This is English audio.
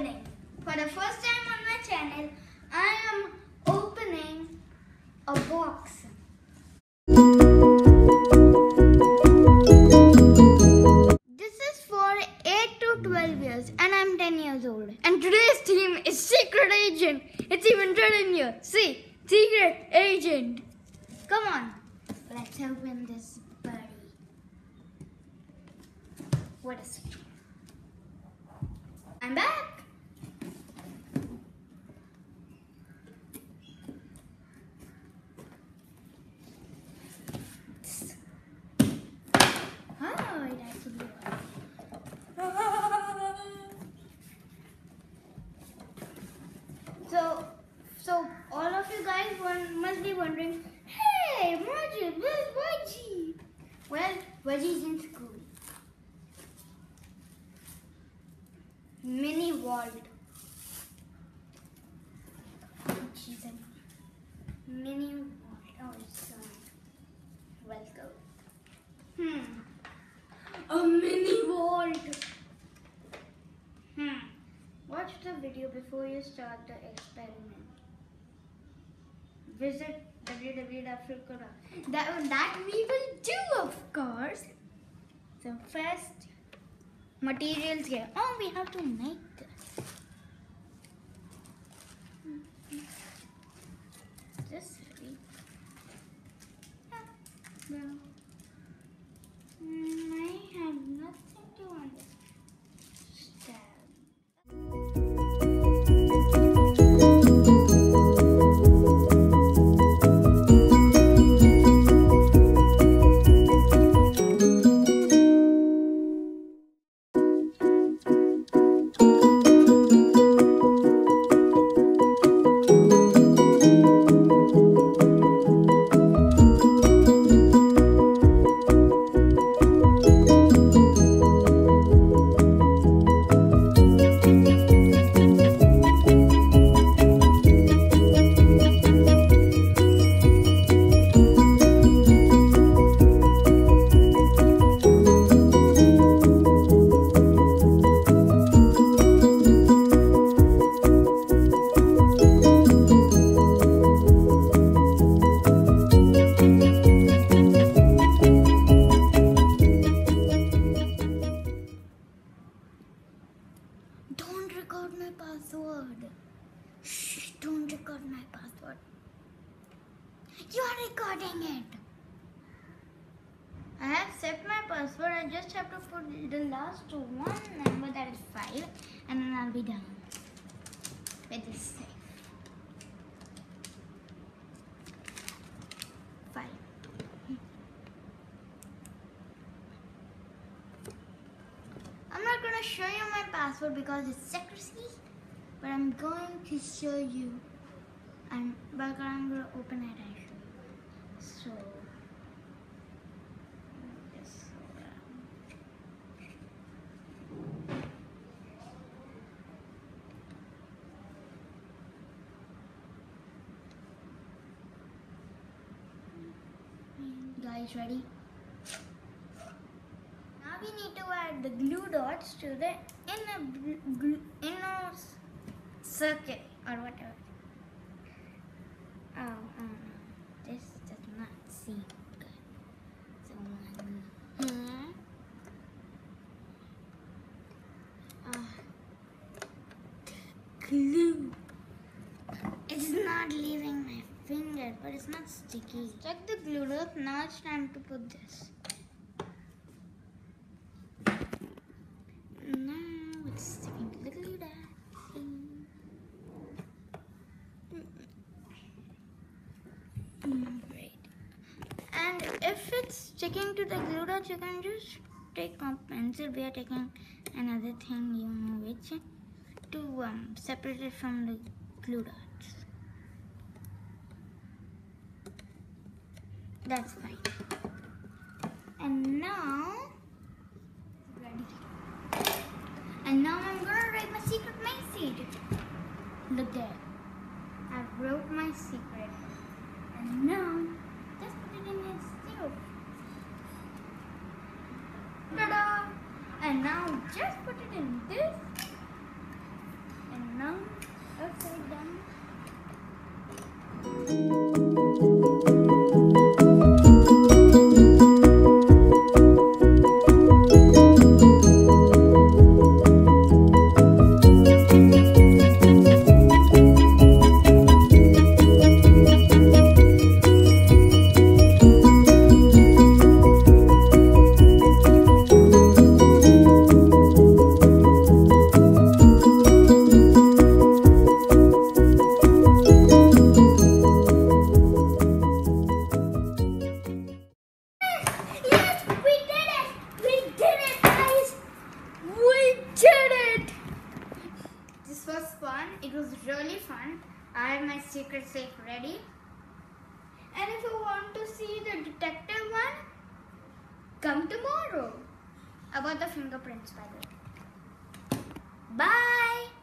happening. For the first time on my channel, I am opening a box. This is for 8 to 12 years and I'm 10 years old. And today's theme is Secret Agent. It's even written here. See, Secret Agent. Come on, let's open this buddy. What is it? I'm back. Oh, it actually So, so all of you guys won- must be wondering, hey, Maajid, where's Wajeeh? Well, Wajeeh's in school. Mini Vault. She's a mini before you start the experiment. Visit www.africa.com. That, that we will do, of course. So first, materials here. Oh, we have to make this. My password. You are recording it. I have set my password. I just have to put the last one number that is 5 and then I'll be done with this safe. 5. I'm not gonna show you my password because it's secrecy, but I'm going to show you. And but I'm gonna open it you. So this. Guys, ready? Now we need to add the glue dots to the inner inner circuit or whatever. Oh, oh no. This does not seem good. So one here. Ah. Glue. It's not leaving my finger, but it's not sticky. Check the glue dot. Now it's time to put this. Now it's sticking to the glue Great. And if it's sticking to the glue dot, you can just take a pencil. We are taking another thing, you know which, to um, separate it from the glue dots. That's fine. And now, ready. And now I'm gonna write my secret message. Look there. I wrote my secret. And now, just put it in its zero. Ta-da! And now just put it in this down, upside down. It was really fun. I have my secret safe ready. And if you want to see the detective one, come tomorrow. About the fingerprints, by the way. Bye!